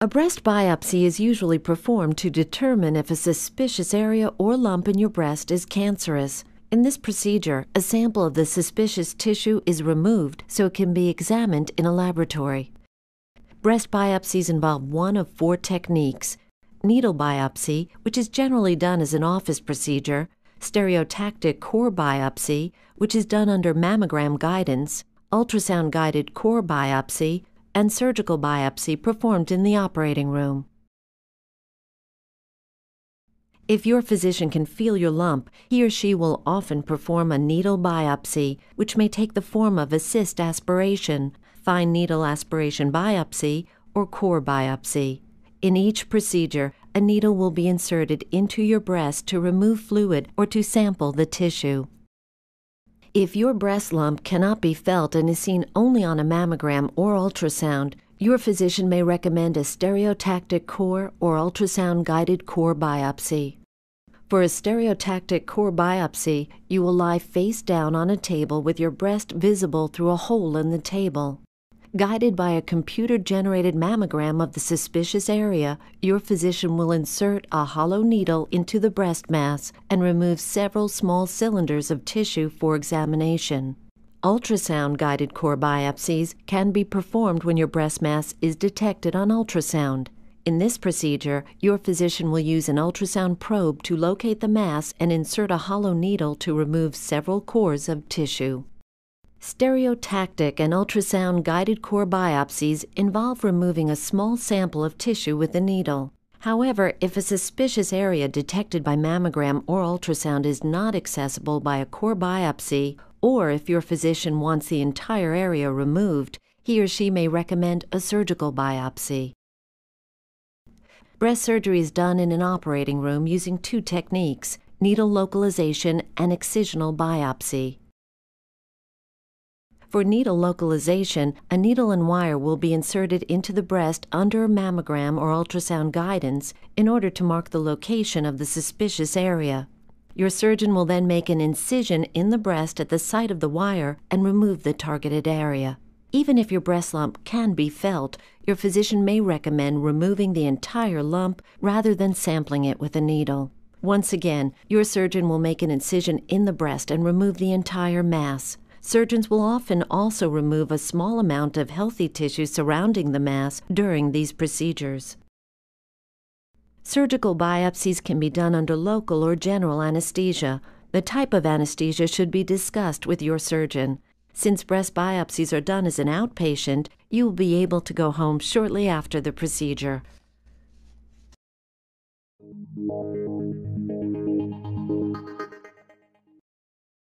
A breast biopsy is usually performed to determine if a suspicious area or lump in your breast is cancerous. In this procedure, a sample of the suspicious tissue is removed so it can be examined in a laboratory. Breast biopsies involve one of four techniques needle biopsy, which is generally done as an office procedure, stereotactic core biopsy, which is done under mammogram guidance, ultrasound guided core biopsy, and surgical biopsy performed in the operating room. If your physician can feel your lump, he or she will often perform a needle biopsy, which may take the form of a cyst aspiration, fine needle aspiration biopsy, or core biopsy. In each procedure, a needle will be inserted into your breast to remove fluid or to sample the tissue. If your breast lump cannot be felt and is seen only on a mammogram or ultrasound, your physician may recommend a stereotactic core or ultrasound guided core biopsy. For a stereotactic core biopsy, you will lie face down on a table with your breast visible through a hole in the table. Guided by a computer generated mammogram of the suspicious area, your physician will insert a hollow needle into the breast mass and remove several small cylinders of tissue for examination. Ultrasound guided core biopsies can be performed when your breast mass is detected on ultrasound. In this procedure, your physician will use an ultrasound probe to locate the mass and insert a hollow needle to remove several cores of tissue. Stereotactic and ultrasound guided core biopsies involve removing a small sample of tissue with a needle. However, if a suspicious area detected by mammogram or ultrasound is not accessible by a core biopsy, or if your physician wants the entire area removed, he or she may recommend a surgical biopsy. Breast surgery is done in an operating room using two techniques needle localization and excisional biopsy. For needle localization, a needle and wire will be inserted into the breast under mammogram or ultrasound guidance in order to mark the location of the suspicious area. Your surgeon will then make an incision in the breast at the site of the wire and remove the targeted area. Even if your breast lump can be felt, your physician may recommend removing the entire lump rather than sampling it with a needle. Once again, your surgeon will make an incision in the breast and remove the entire mass. Surgeons will often also remove a small amount of healthy tissue surrounding the mass during these procedures. Surgical biopsies can be done under local or general anesthesia. The type of anesthesia should be discussed with your surgeon. Since breast biopsies are done as an outpatient, you will be able to go home shortly after the procedure.